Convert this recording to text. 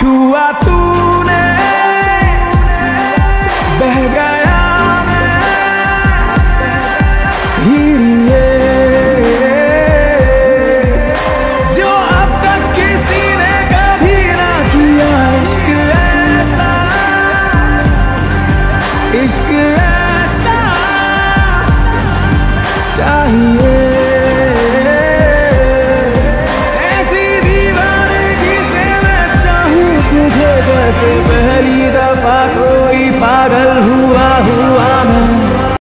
छुआ तूने बह गया मैं।